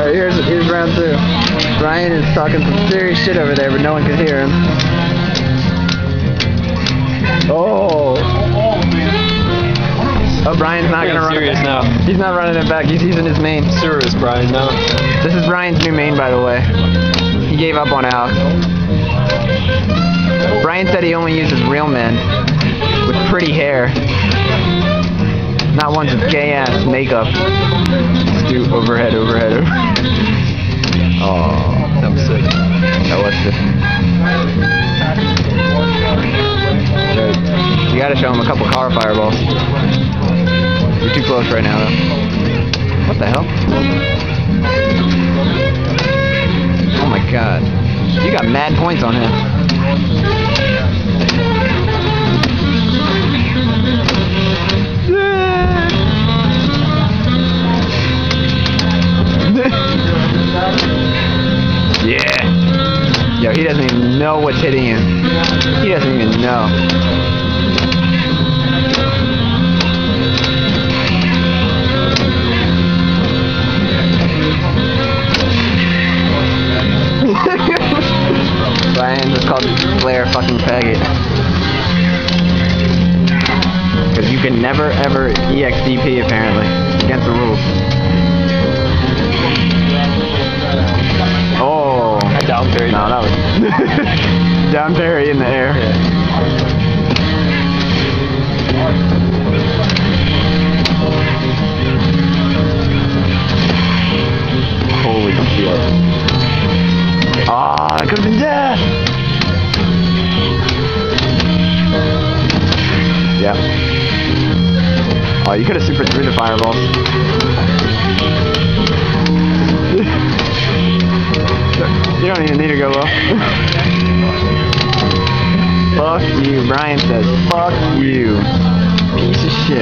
Alright, here's here's round two. Brian is talking some serious shit over there, but no one can hear him. Oh. Oh, Brian's not gonna run serious it back. now. He's not running it back. He's using his main. Serious, Brian. No. This is Brian's new main, by the way. He gave up on Alex. Brian said he only uses real men with pretty hair, not ones with gay ass makeup. Do overhead, overhead, overhead. Oh, That was sick. that was sick. You gotta show him a couple car fireballs. You're too close right now, though. What the hell? Oh my god. You got mad points on him. He doesn't even know what's hitting him. He doesn't even know. Brian just called Flare fucking faggot. Because you can never ever EXDP apparently. Against the rules. Down parry in the air. Holy shit. Ah, that could have been death. Yeah. Oh, you could have super through the fireballs. you don't even need to go low. Fuck you. Brian says, fuck you. Piece of shit.